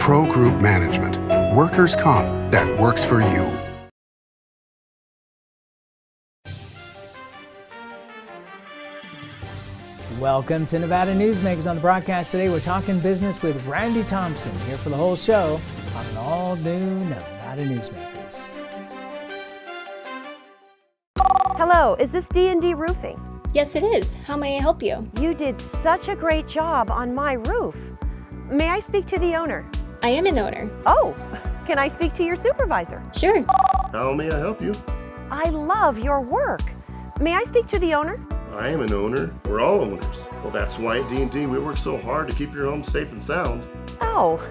Pro Group Management. Workers' comp that works for you. Welcome to Nevada Newsmakers on the broadcast today. We're talking business with Randi Thompson here for the whole show on an all new Nevada Newsmakers. Hello, is this D&D Roofing? Yes, it is. How may I help you? You did such a great job on my roof. May I speak to the owner? I am an owner. Oh, can I speak to your supervisor? Sure. How may I help you? I love your work. May I speak to the owner? I am an owner. We're all owners. Well, that's why at D&D we work so hard to keep your home safe and sound. Oh,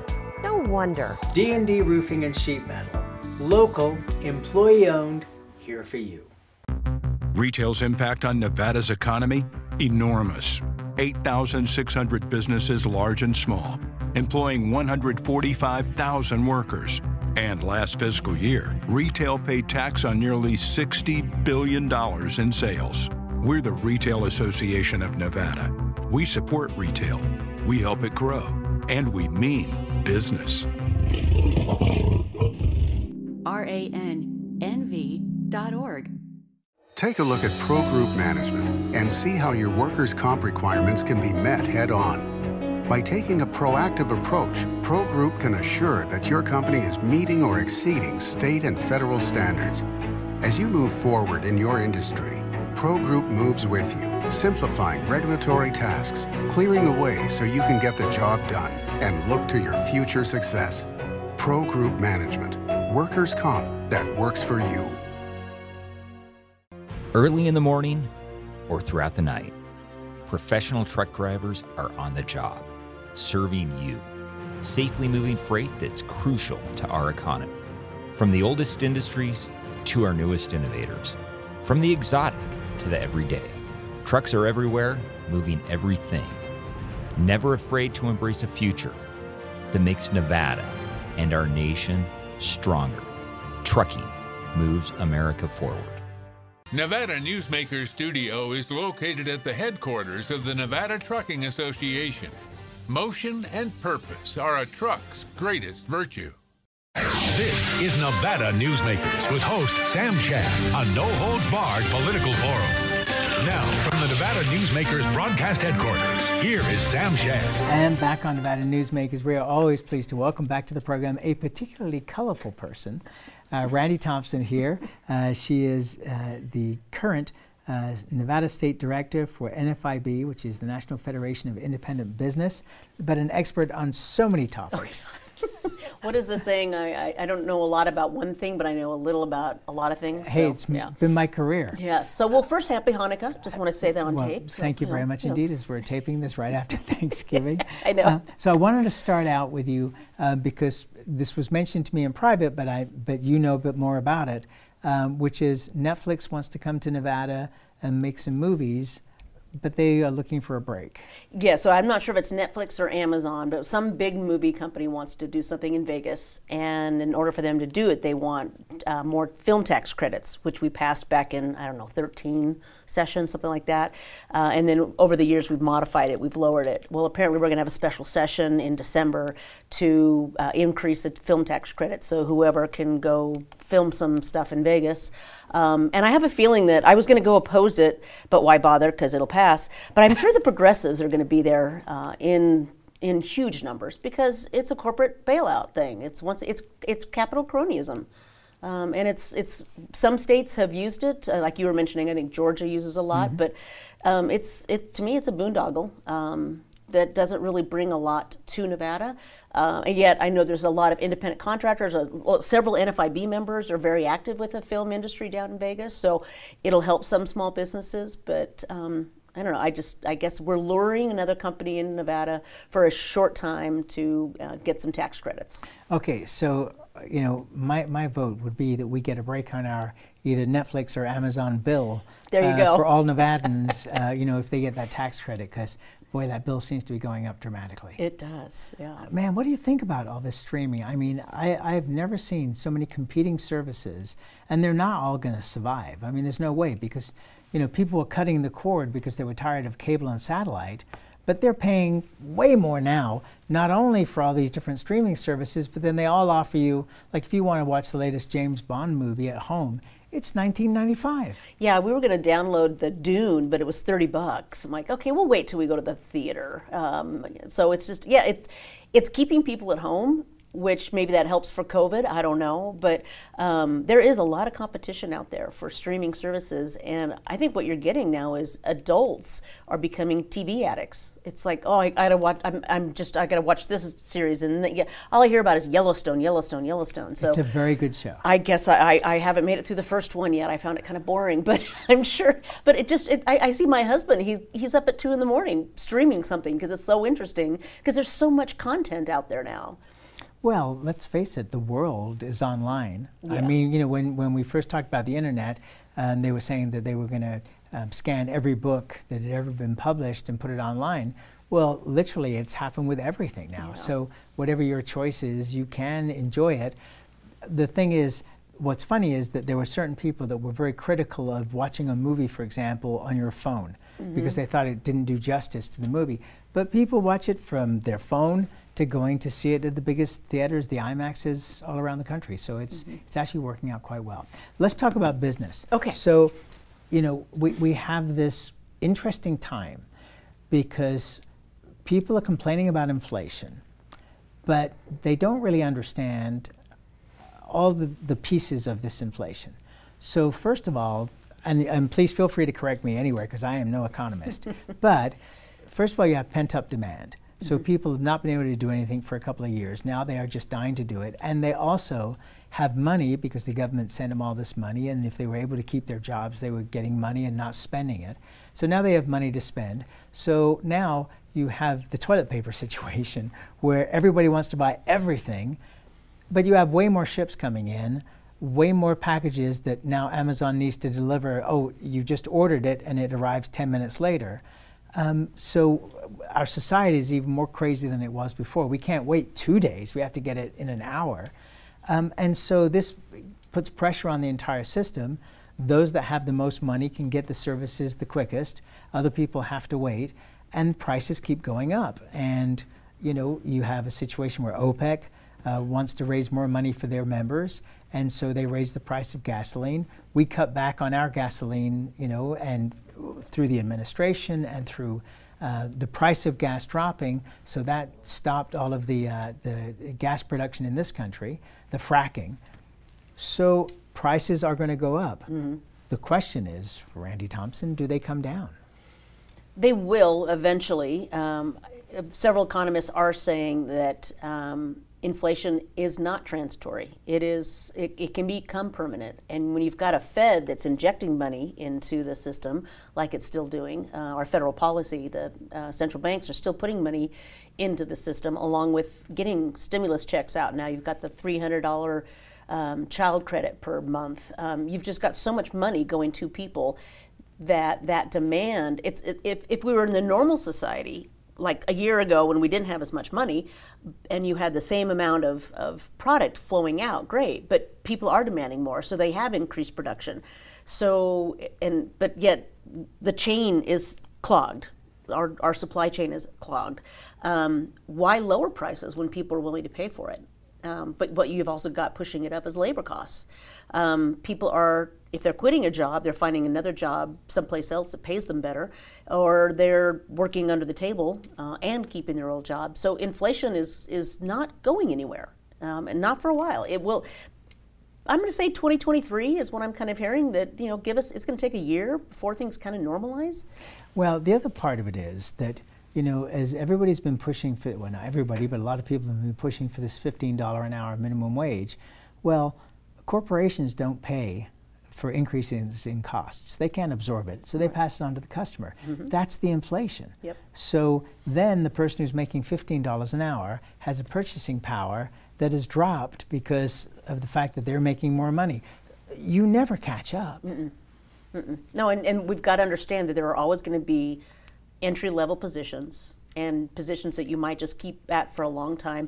no wonder. D&D Roofing and Sheet Metal. Local, employee-owned, here for you. Retail's impact on Nevada's economy? Enormous. 8,600 businesses, large and small, employing 145,000 workers. And last fiscal year, retail paid tax on nearly $60 billion in sales. We're the Retail Association of Nevada. We support retail, we help it grow, and we mean business. ranv.org. Take a look at Pro Group Management and see how your workers' comp requirements can be met head on. By taking a proactive approach, Pro Group can assure that your company is meeting or exceeding state and federal standards. As you move forward in your industry, Pro Group moves with you, simplifying regulatory tasks, clearing the way so you can get the job done and look to your future success. Pro Group Management, workers' comp that works for you. Early in the morning or throughout the night, professional truck drivers are on the job, serving you, safely moving freight that's crucial to our economy. From the oldest industries to our newest innovators, from the exotic to the everyday. Trucks are everywhere, moving everything. Never afraid to embrace a future that makes Nevada and our nation stronger. Trucking moves America forward. Nevada Newsmaker Studio is located at the headquarters of the Nevada Trucking Association. Motion and purpose are a truck's greatest virtue. This is Nevada Newsmakers with host Sam Shad, a no holds barred political forum. Now, from the Nevada Newsmakers broadcast headquarters, here is Sam Shad. And back on Nevada Newsmakers, we are always pleased to welcome back to the program a particularly colorful person. Uh, Randi Thompson here. Uh, she is uh, the current uh, Nevada State Director for NFIB, which is the National Federation of Independent Business, but an expert on so many topics. what is the saying? I, I, I, don't know a lot about one thing, but I know a little about a lot of things. Hey, so, it's yeah. been my career. Yes. So, well, first, happy Hanukkah. Just want to say that on well, tape. So, thank you, you very know, much you know. indeed, as we're taping this right after Thanksgiving. I know. Uh, so, I wanted to start out with you uh, because this was mentioned to me in private, but I but you know a bit more about it, um, which is Netflix wants to come to Nevada and make some movies but they are looking for a break. Yeah, so I'm not sure if it's Netflix or Amazon, but some big movie company wants to do something in Vegas, and in order for them to do it, they want uh, more film tax credits, which we passed back in I don't know 13 sessions, something like that. Uh, and then over the years, we've modified it, we've lowered it. Well, apparently, we're going to have a special session in December to uh, increase the film tax credit, so whoever can go film some stuff in Vegas. Um, and I have a feeling that I was going to go oppose it, but why bother? Because it'll pass. But I'm sure the progressives are going to be there uh, in in huge numbers because it's a corporate bailout thing. It's once it's it's capital cronyism. Um, and it's it's some states have used it, uh, like you were mentioning. I think Georgia uses a lot, mm-hmm. but um, it's it to me it's a boondoggle um, that doesn't really bring a lot to Nevada. Uh, and yet, I know there's a lot of independent contractors. Uh, several NFIB members are very active with the film industry down in Vegas, so it'll help some small businesses. But um, I don't know. I just I guess we're luring another company in Nevada for a short time to uh, get some tax credits. Okay, so you know my my vote would be that we get a break on our either Netflix or Amazon bill. There you uh, go. For all Nevadans, uh, you know, if they get that tax credit, because boy, that bill seems to be going up dramatically. It does, yeah. Man, what do you think about all this streaming? I mean, I, I've never seen so many competing services, and they're not all going to survive. I mean, there's no way because, you know, people were cutting the cord because they were tired of cable and satellite. but they're paying way more now, not only for all these different streaming services, but then they all offer you, like if you want to watch the latest James Bond movie at home, it's 1995. Yeah, we were going to download the Dune, but it was 30 bucks. I'm like, okay, we'll wait till we go to the theater. Um, so it's just, yeah, it's it's keeping people at home which maybe that helps for COVID. I don't know, but um, there is a lot of competition out there for streaming services, and I think what you're getting now is adults are becoming TV addicts. It's like, oh, I, I gotta watch. I'm, I'm, just, I gotta watch this series, and the, yeah, all I hear about is Yellowstone, Yellowstone, Yellowstone. So it's a very good show. I guess I, I, I haven't made it through the first one yet. I found it kind of boring, but I'm sure. But it just, it, I, I see my husband. He, he's up at two in the morning streaming something because it's so interesting because there's so much content out there now. Well, let's face it, the world is online. Yeah. I mean, you know, when, when we first talked about the internet, um, they were saying that they were going to um, scan every book that had ever been published and put it online. Well, literally, it's happened with everything now. Yeah. So, whatever your choice is, you can enjoy it. The thing is, what's funny is that there were certain people that were very critical of watching a movie, for example, on your phone mm -hmm. because they thought it didn't do justice to the movie. But people watch it from their phone to going to see it at the biggest theaters, the IMAXs all around the country. So it's mm -hmm. it's actually working out quite well. Let's talk about business. Okay. So, you know, we, we have this interesting time because people are complaining about inflation, but they don't really understand all the, the pieces of this inflation. So first of all, and, and please feel free to correct me anywhere because I am no economist, but first of all, you have pent up demand. So mm -hmm. people have not been able to do anything for a couple of years. Now they are just dying to do it. And they also have money because the government sent them all this money. And if they were able to keep their jobs, they were getting money and not spending it. So now they have money to spend. So now you have the toilet paper situation where everybody wants to buy everything, but you have way more ships coming in way more packages that now Amazon needs to deliver. Oh, you just ordered it and it arrives 10 minutes later. Um, so our society is even more crazy than it was before. We can't wait two days. We have to get it in an hour. Um, and so this puts pressure on the entire system. Those that have the most money can get the services the quickest. Other people have to wait. And prices keep going up. And, you know, you have a situation where OPEC uh, wants to raise more money for their members. And so they raise the price of gasoline. We cut back on our gasoline, you know, and through the administration and through uh, the price of gas dropping, so that stopped all of the, uh, the gas production in this country, the fracking. So prices are going to go up. Mm -hmm. The question is, Randi Thompson, do they come down? They will eventually. Um, several economists are saying that um, inflation is not transitory. It is. It, it, can become permanent. And when you've got a Fed that's injecting money into the system, like it's still doing, uh, our federal policy, the uh, central banks are still putting money into the system, along with getting stimulus checks out. Now you've got the three hundred dollar um, child credit per month. Um, you've just got so much money going to people that that demand. It's it, if if we were in the normal society like a year ago when we didn't have as much money and you had the same amount of, of product flowing out, great. But people are demanding more, so they have increased production. So, and but yet the chain is clogged. Our, our supply chain is clogged. Um, why lower prices when people are willing to pay for it? Um, but what you've also got pushing it up is labor costs. Um, people are, if they're quitting a job, they're finding another job someplace else that pays them better, or they're working under the table uh, and keeping their old job. So inflation is is not going anywhere, um, and not for a while. It will. I'm going to say 2023 is what I'm kind of hearing that you know give us. It's going to take a year before things kind of normalize. Well, the other part of it is that you know, as everybody's been pushing for, well, not everybody, but a lot of people have been pushing for this $15 an hour minimum wage. Well, corporations don't pay for increases in costs. They can't absorb it, so they pass it on to the customer. Mm -hmm. That's the inflation. Yep. So then the person who's making $15 an hour has a purchasing power that has dropped because of the fact that they're making more money. You never catch up. Mm -mm. No, and, and we've got to understand that there are always going to be entry level positions and positions that you might just keep at for a long time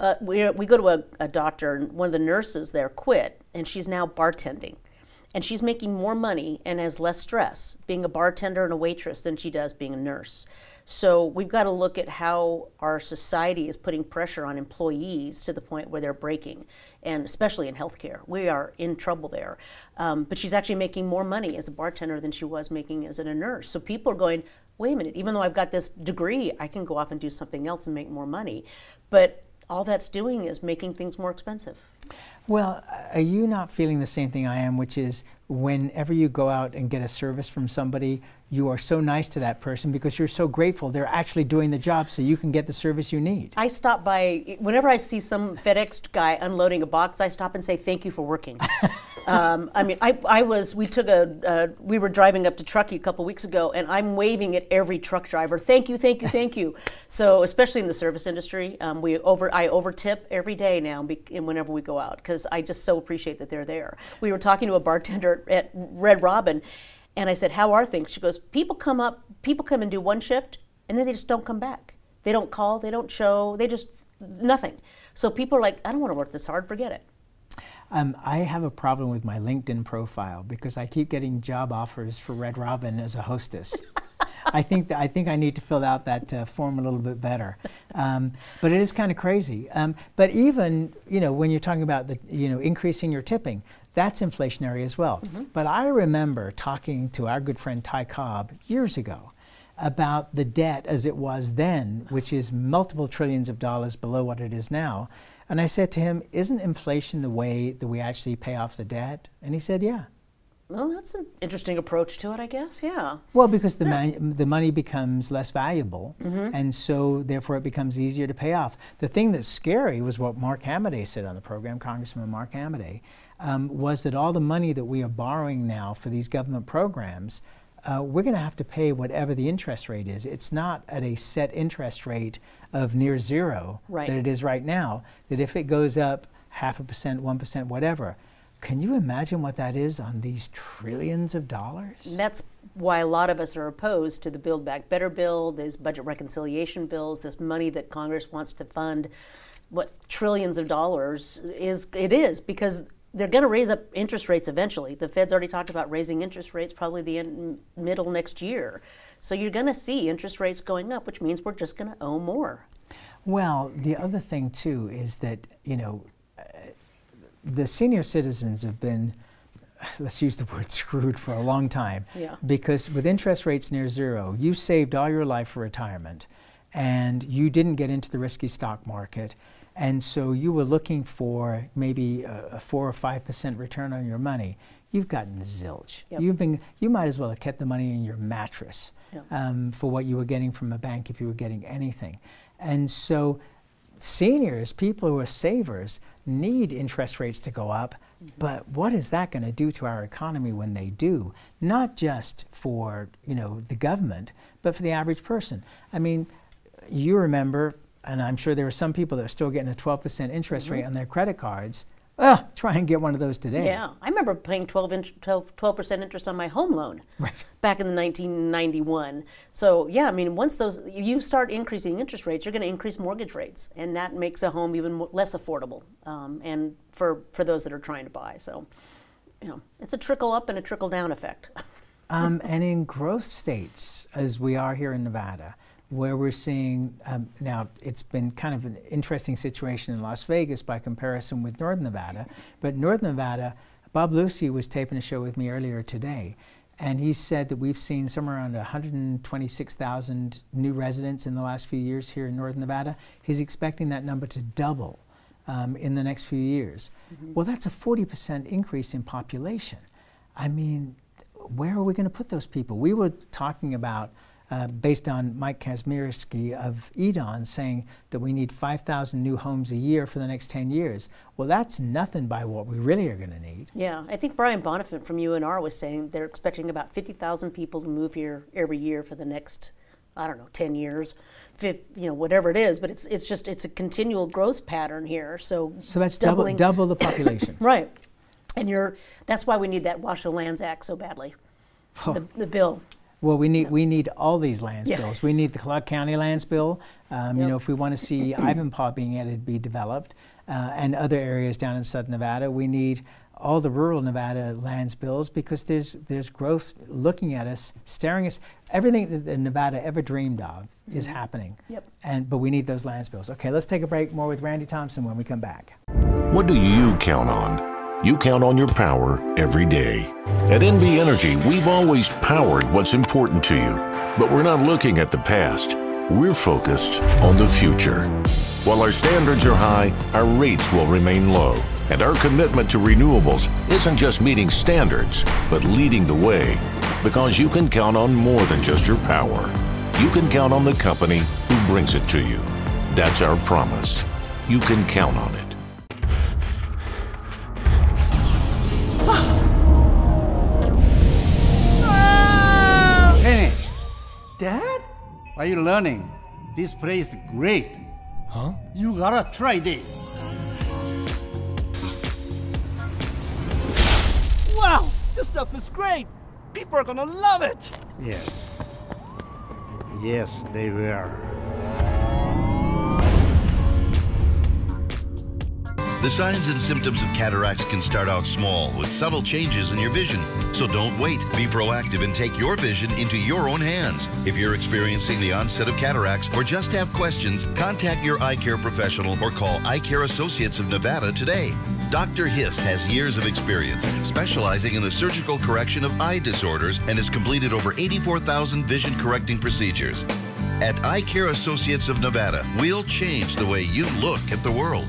uh, we, we go to a, a doctor, and one of the nurses there quit, and she's now bartending. And she's making more money and has less stress being a bartender and a waitress than she does being a nurse. So we've got to look at how our society is putting pressure on employees to the point where they're breaking, and especially in healthcare, we are in trouble there. Um, but she's actually making more money as a bartender than she was making as a nurse. So people are going, wait a minute, even though I've got this degree, I can go off and do something else and make more money. But all that's doing is making things more expensive. Well, are you not feeling the same thing I am, which is whenever you go out and get a service from somebody, you are so nice to that person because you're so grateful they're actually doing the job so you can get the service you need. I stop by, whenever I see some FedEx guy unloading a box, I stop and say, thank you for working. um, I mean, I, I was, we took a, uh, we were driving up to Truckee a couple weeks ago and I'm waving at every truck driver, thank you, thank you, thank you. So, especially in the service industry, um, we over, I over tip every day now and whenever we go out because I just so appreciate that they're there. We were talking to a bartender at Red Robin and I said, How are things? She goes, People come up, people come and do one shift, and then they just don't come back. They don't call, they don't show, they just, nothing. So people are like, I don't want to work this hard, forget it. Um, I have a problem with my LinkedIn profile because I keep getting job offers for Red Robin as a hostess. I think that I think I need to fill out that uh, form a little bit better, um, but it is kind of crazy. Um, but even you know when you're talking about the you know increasing your tipping, that's inflationary as well. Mm-hmm. But I remember talking to our good friend Ty Cobb years ago about the debt as it was then, which is multiple trillions of dollars below what it is now. And I said to him, Isn't inflation the way that we actually pay off the debt? And he said, Yeah. Well, that's an interesting approach to it, I guess. Yeah. Well, because the yeah. man, the money becomes less valuable, mm-hmm. and so therefore it becomes easier to pay off. The thing that's scary was what Mark Amodei said on the program, Congressman Mark Amodei, um, was that all the money that we are borrowing now for these government programs, uh, we're going to have to pay whatever the interest rate is. It's not at a set interest rate of near zero right. that it is right now. That if it goes up half a percent, one percent, whatever, can you imagine what that is on these trillions of dollars? That's why a lot of us are opposed to the Build Back Better bill, these budget reconciliation bills, this money that Congress wants to fund what trillions of dollars is it is because they're going to raise up interest rates eventually. The Fed's already talked about raising interest rates probably the end, middle next year. So you're going to see interest rates going up, which means we're just going to owe more. Well, the other thing too is that you know uh, the senior citizens have been let's use the word screwed for a long time yeah. because with interest rates near zero, you saved all your life for retirement and you didn't get into the risky stock market and so you were looking for maybe a, a four or five percent return on your money. You've gotten zilch. Yep. You've been. You might as well have kept the money in your mattress yep. um, for what you were getting from a bank if you were getting anything. And so, seniors, people who are savers, need interest rates to go up. Mm-hmm. But what is that going to do to our economy when they do? Not just for you know the government, but for the average person. I mean, you remember and I'm sure there are some people that are still getting a 12% interest mm-hmm. rate on their credit cards. Ugh, try and get one of those today. Yeah, I remember paying 12 12 percent interest on my home loan right. back in the 1991. So yeah, I mean, once those you start increasing interest rates, you're going to increase mortgage rates, and that makes a home even more, less affordable, um, and for for those that are trying to buy. So, you know, it's a trickle up and a trickle down effect. um, and in growth states, as we are here in Nevada, where we're seeing um, now it's been kind of an interesting situation in Las Vegas by comparison with Northern Nevada, but Northern Nevada, Bob Lucey was taping a show with me earlier today, and he said that we've seen somewhere around 126,000 new residents in the last few years here in Northern Nevada. He's expecting that number to double um, in the next few years. Mm-hmm. Well, that's a 40% increase in population. I mean, where are we going to put those people? We were talking about uh, based on Mike Kazmierski of EDAWN saying that we need 5,000 new homes a year for the next 10 years. Well, that's nothing by what we really are going to need. Yeah, I think Brian Bonnenfant from UNR was saying they're expecting about 50,000 people to move here every year for the next, I don't know, 10 years. you know, whatever it is, but it's it's just it's a continual growth pattern here. So so that's doubling, double double the population, right? And you're that's why we need that Washoe Lands Act so badly, oh. the, the bill. Well, we need we need all these lands yeah. bills. We need the Clark County lands bill. Um, yep. You know, if we want to see Ivanpah being able to be developed uh, and other areas down in Southern Nevada, we need all the rural Nevada lands bills because there's there's growth looking at us, staring us. Everything that Nevada ever dreamed of mm-hmm. is happening. Yep. And but we need those lands bills. Okay, let's take a break. More with Randi Thompson when we come back. What do you count on? You count on your power every day. At NV Energy, we've always powered what's important to you, but we're not looking at the past. We're focused on the future. While our standards are high, our rates will remain low. And our commitment to renewables isn't just meeting standards, but leading the way. Because you can count on more than just your power. You can count on the company who brings it to you. That's our promise. You can count on it. Are you learning? This place is great. Huh? You gotta try this. Wow! This stuff is great! People are gonna love it! Yes. Yes, they will. The signs and symptoms of cataracts can start out small with subtle changes in your vision. So don't wait. Be proactive and take your vision into your own hands. If you're experiencing the onset of cataracts or just have questions, contact your eye care professional or call Eye Care Associates of Nevada today. Dr. Hiss has years of experience specializing in the surgical correction of eye disorders and has completed over 84,000 vision correcting procedures. At Eye Care Associates of Nevada, we'll change the way you look at the world.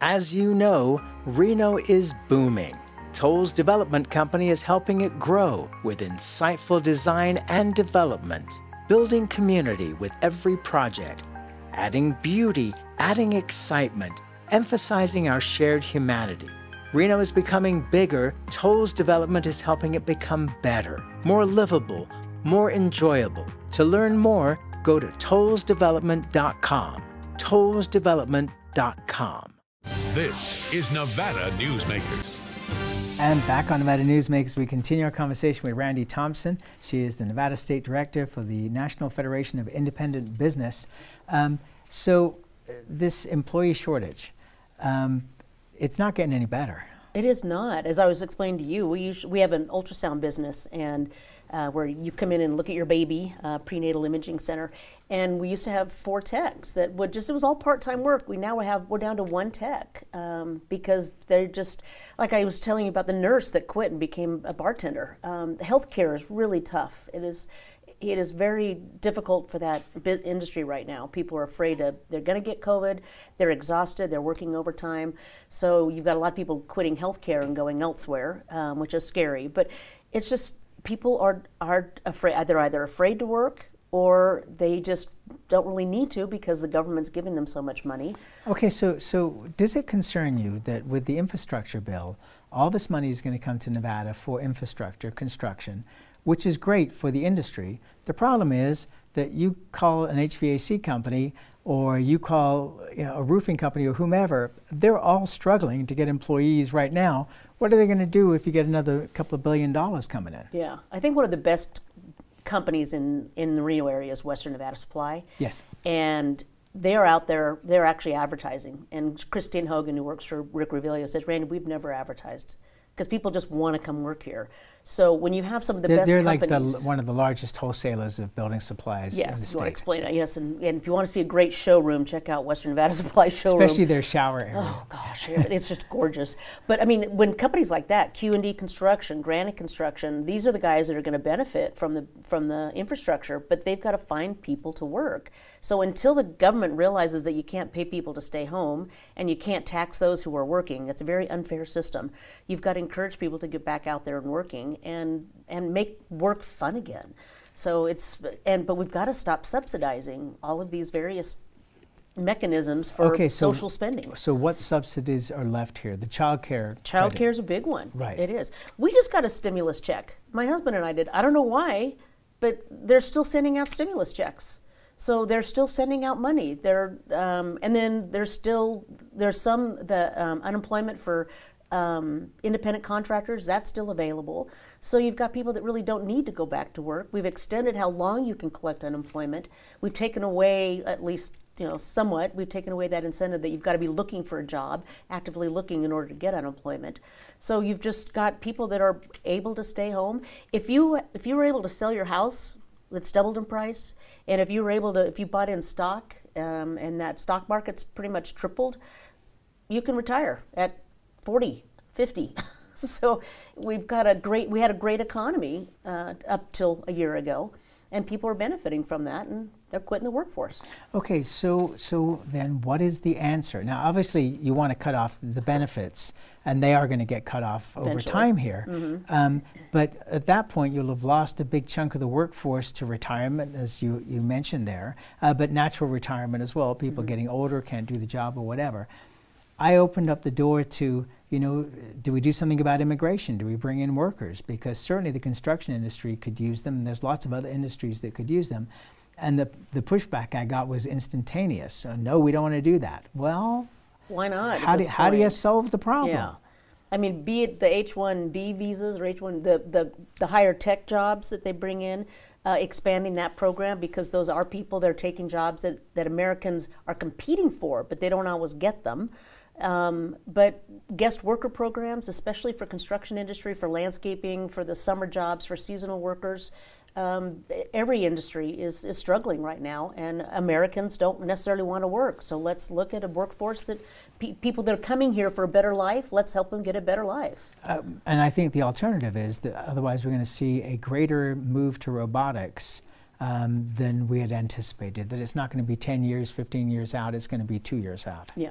As you know, Reno is booming. Toll's development company is helping it grow with insightful design and development, building community with every project, adding beauty, adding excitement, emphasizing our shared humanity. Reno is becoming bigger, Toll's development is helping it become better, more livable, more enjoyable. To learn more, go to tollsdevelopment.com. tollsdevelopment.com. This is Nevada Newsmakers. And back on Nevada Newsmakers, we continue our conversation with Randi Thompson. She is the Nevada State Director for the National Federation of Independent Business. Um, so, uh, this employee shortage, um, it's not getting any better. It is not. As I was explaining to you, we, usually, we have an ultrasound business, and uh, where you come in and look at your baby, uh, prenatal imaging center. And we used to have four techs that would just, it was all part time work. We now have, we're down to one tech um, because they're just, like I was telling you about the nurse that quit and became a bartender. Um, healthcare is really tough. It is, it is very difficult for that industry right now. People are afraid of they're going to get COVID. They're exhausted. They're working overtime. So you've got a lot of people quitting healthcare and going elsewhere, um, which is scary. But it's just people are are afraid. They're either afraid to work or they just don't really need to because the government's giving them so much money. Okay, so so does it concern you that with the infrastructure bill, all this money is going to come to Nevada for infrastructure construction, which is great for the industry. The problem is that you call an HVAC company or you call you know, a roofing company or whomever, they're all struggling to get employees right now. What are they going to do if you get another couple of billion dollars coming in? Yeah, I think one of the best companies in, in the Reno area is Western Nevada Supply. Yes. And they're out there, they're actually advertising. And Christine Hogan, who works for Rick Reviglio, says, Randi, we've never advertised because people just want to come work here. So when you have some of the they're, best they're companies, like the, one of the largest wholesalers of building supplies yes, in the you state. want to explain that. Yes, and, and if you want to see a great showroom, check out Western Nevada Supply showroom. Especially their shower area. Oh gosh, it's just gorgeous. But I mean, when companies like that, Q and D Construction, Granite Construction, these are the guys that are going to benefit from the from the infrastructure. But they've got to find people to work. So until the government realizes that you can't pay people to stay home and you can't tax those who are working, it's a very unfair system. You've got encourage people to get back out there and working and and make work fun again. So it's and but we've got to stop subsidizing all of these various mechanisms for okay, so, social spending. So what subsidies are left here? The child care. Child care is a big one. Right. It is. We just got a stimulus check. My husband and I did. I don't know why, but they're still sending out stimulus checks. So they're still sending out money. They're um, and then there's still there's some the um, unemployment for um, independent contractors that's still available. So you've got people that really don't need to go back to work. We've extended how long you can collect unemployment. We've taken away at least you know, somewhat, we've taken away that incentive that you've got to be looking for a job, actively looking in order to get unemployment. So you've just got people that are able to stay home. If you if you were able to sell your house that's doubled in price, and if you were able to if you bought in stock um, and that stock market's pretty much tripled, you can retire at 40, 50. so we've got a great we had a great economy uh, up till a year ago, and people are benefiting from that, and they're quitting the workforce. Okay, so so then what is the answer? Now, obviously, you want to cut off the benefits, and they are going to get cut off over time here. Mhm. Um, but at that point, you'll have lost a big chunk of the workforce to retirement, as you, you mentioned there, uh, but natural retirement as well. People getting older can't do the job or whatever. I opened up the door to, you know, do we do something about immigration? Do we bring in workers? Because certainly the construction industry could use them, and there's lots of other industries that could use them. And the, the pushback I got was instantaneous. So, no, we don't want to do that. Well, Why not? how do, how do you solve the problem? Yeah. I mean, be it the H-1B visas or H-1, the, the, the higher tech jobs that they bring in, uh, expanding that program because those are people that are taking jobs that, that Americans are competing for, but they don't always get them. Um, but guest worker programs, especially for construction industry, for landscaping, for the summer jobs, for seasonal workers, um, every industry is, is struggling right now, and Americans don't necessarily want to work. So let's look at a workforce that pe- people that are coming here for a better life, let's help them get a better life. Um, and I think the alternative is that otherwise we're going to see a greater move to robotics um, than we had anticipated. That it's not going to be 10 years, 15 years out, it's going to be two years out. Yeah.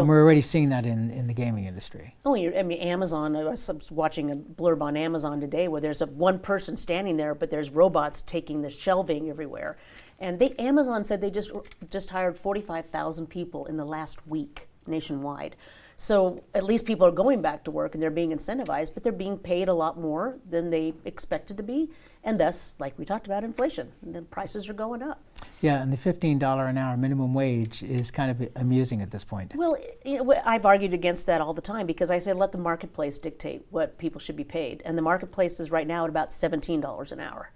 And we're already seeing that in, in the gaming industry. Oh, you're, I mean, Amazon. I was watching a blurb on Amazon today where there's a one person standing there, but there's robots taking the shelving everywhere. And they, Amazon said they just just hired 45,000 people in the last week nationwide. So at least people are going back to work and they're being incentivized, but they're being paid a lot more than they expected to be, and thus, like we talked about, inflation. The prices are going up. Yeah, and the $15 an hour minimum wage is kind of amusing at this point. Well, you know, I've argued against that all the time because I say let the marketplace dictate what people should be paid, and the marketplace is right now at about seventeen dollars an hour.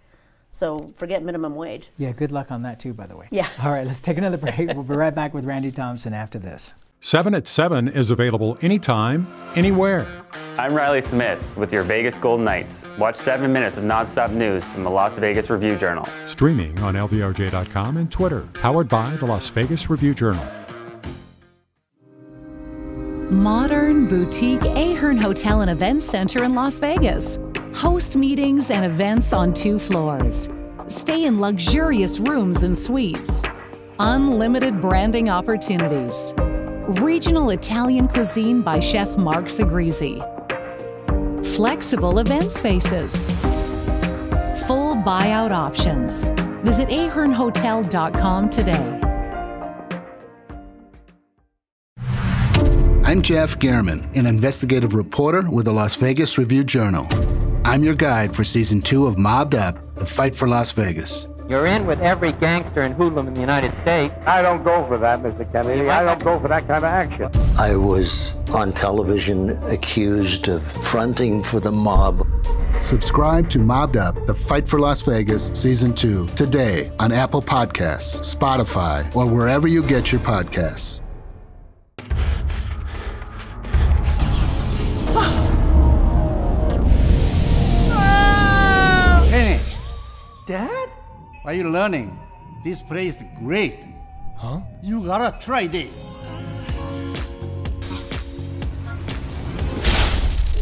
So forget minimum wage. Yeah, good luck on that too, by the way. Yeah. All right, let's take another break. we'll be right back with Randi Thompson after this. 7 at 7 is available anytime, anywhere. I'm Riley Smith with your Vegas Golden Knights. Watch seven minutes of nonstop news from the Las Vegas Review Journal. Streaming on LVRJ.com and Twitter. Powered by the Las Vegas Review Journal. Modern boutique Ahern Hotel and Events Center in Las Vegas. Host meetings and events on two floors. Stay in luxurious rooms and suites. Unlimited branding opportunities. Regional Italian cuisine by Chef Mark Segrizi. Flexible event spaces. Full buyout options. Visit ahernhotel.com today. I'm Jeff German, an investigative reporter with the Las Vegas Review Journal. I'm your guide for season two of Mobbed Up The Fight for Las Vegas. You're in with every gangster and hoodlum in the United States. I don't go for that, Mr. Kennedy. I don't go for that kind of action. I was on television accused of fronting for the mob. Subscribe to Mobbed Up The Fight for Las Vegas Season 2 today on Apple Podcasts, Spotify, or wherever you get your podcasts. Are you learning? This place is great. Huh? You gotta try this.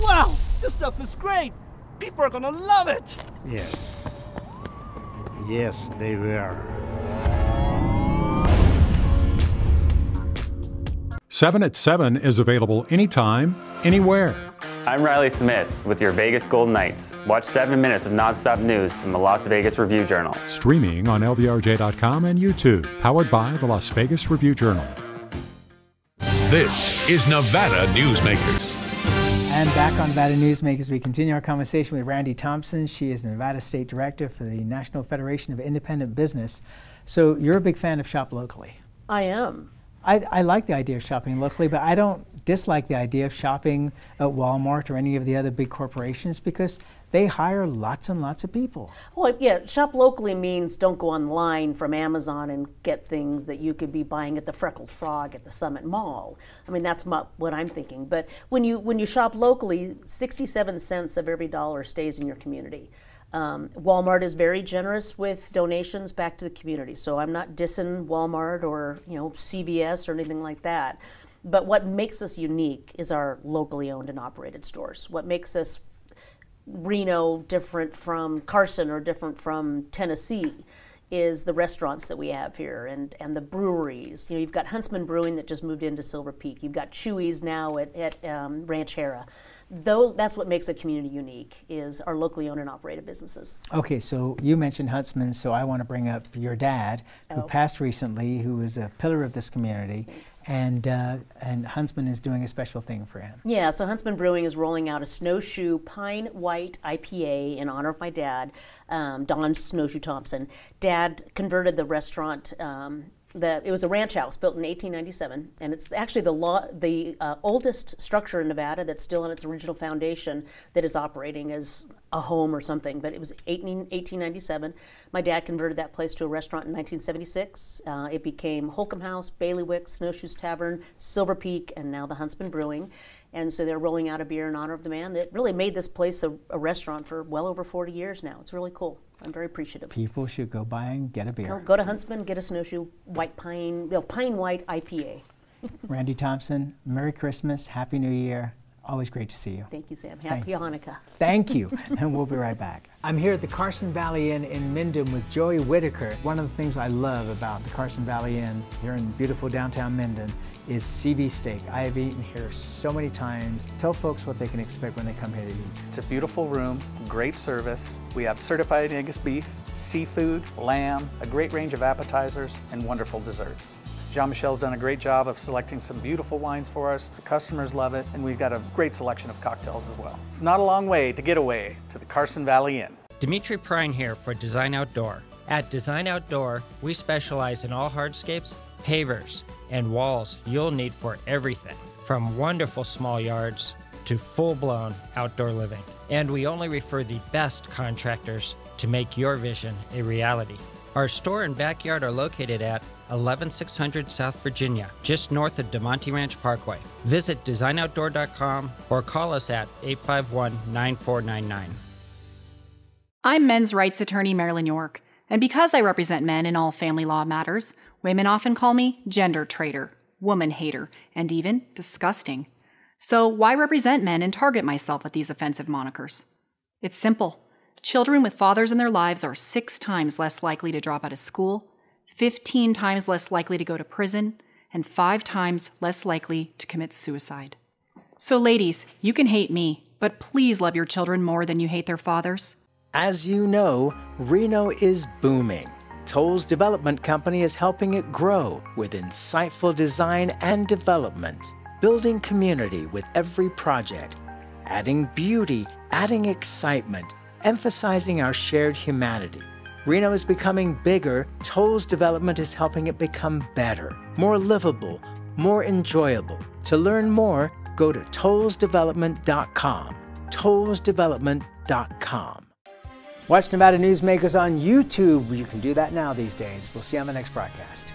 Wow, this stuff is great. People are gonna love it. Yes. Yes, they will. 7 at 7 is available anytime, anywhere. I'm Riley Smith with your Vegas Golden Knights. Watch seven minutes of nonstop news from the Las Vegas Review Journal. Streaming on LVRJ.com and YouTube. Powered by the Las Vegas Review Journal. This is Nevada Newsmakers. And back on Nevada Newsmakers, we continue our conversation with Randi Thompson. She is the Nevada State Director for the National Federation of Independent Business. So you're a big fan of Shop Locally. I am. I, I like the idea of shopping locally, but I don't dislike the idea of shopping at Walmart or any of the other big corporations because they hire lots and lots of people. Well, yeah, shop locally means don't go online from Amazon and get things that you could be buying at the Freckled Frog at the Summit Mall. I mean, that's my, what I'm thinking. But when you when you shop locally, 67 cents of every dollar stays in your community. Um, Walmart is very generous with donations back to the community, so I'm not dissing Walmart or you know CVS or anything like that. But what makes us unique is our locally owned and operated stores. What makes us Reno different from Carson or different from Tennessee is the restaurants that we have here and, and the breweries. You know, you've got Huntsman Brewing that just moved into Silver Peak. You've got Chuy's now at, at um, Ranchera though that's what makes a community unique is our locally owned and operated businesses. Okay, so you mentioned Huntsman, so I want to bring up your dad, who oh. passed recently, who was a pillar of this community, Thanks. and uh, and Huntsman is doing a special thing for him. Yeah, so Huntsman Brewing is rolling out a snowshoe pine white IPA in honor of my dad, um, Don Snowshoe Thompson. Dad converted the restaurant. Um, that it was a ranch house built in 1897, and it's actually the law, the uh, oldest structure in Nevada that's still in its original foundation that is operating as a home or something. But it was 18, 1897. My dad converted that place to a restaurant in 1976. Uh, it became Holcomb House, Bailiwick, Snowshoes Tavern, Silver Peak, and now the Huntsman Brewing. And so they're rolling out a beer in honor of the man that really made this place a, a restaurant for well over 40 years now. It's really cool. I'm very appreciative. People should go by and get a beer. Go, go to Huntsman, get a snowshoe white pine, know, pine white IPA. Randi Thompson, Merry Christmas, Happy New Year. Always great to see you. Thank you, Sam. Happy Thank Hanukkah. Thank you. and we'll be right back. I'm here at the Carson Valley Inn in Minden with Joey Whitaker. One of the things I love about the Carson Valley Inn here in beautiful downtown Minden is CV steak. I have eaten here so many times. Tell folks what they can expect when they come here to eat. It's a beautiful room, great service. We have certified Angus beef, seafood, lamb, a great range of appetizers, and wonderful desserts. Jean-Michel's done a great job of selecting some beautiful wines for us. The customers love it, and we've got a great selection of cocktails as well. It's not a long way to get away to the Carson Valley Inn. Dimitri Prine here for Design Outdoor. At Design Outdoor, we specialize in all hardscapes, pavers, and walls you'll need for everything, from wonderful small yards to full-blown outdoor living. And we only refer the best contractors to make your vision a reality. Our store and backyard are located at 11600 South Virginia, just north of Damonte Ranch Parkway. Visit designoutdoor.com or call us at 851 9499. I'm men's rights attorney Marilyn York, and because I represent men in all family law matters, women often call me gender traitor, woman hater, and even disgusting. So, why represent men and target myself with these offensive monikers? It's simple. Children with fathers in their lives are six times less likely to drop out of school 15 times less likely to go to prison, and five times less likely to commit suicide. So, ladies, you can hate me, but please love your children more than you hate their fathers. As you know, Reno is booming. Toll's Development Company is helping it grow with insightful design and development, building community with every project, adding beauty, adding excitement, emphasizing our shared humanity. Reno is becoming bigger, Toll's development is helping it become better, more livable, more enjoyable. To learn more, go to tollsdevelopment.com. tollsdevelopment.com. Watch Nevada Newsmakers on YouTube. You can do that now these days. We'll see you on the next broadcast.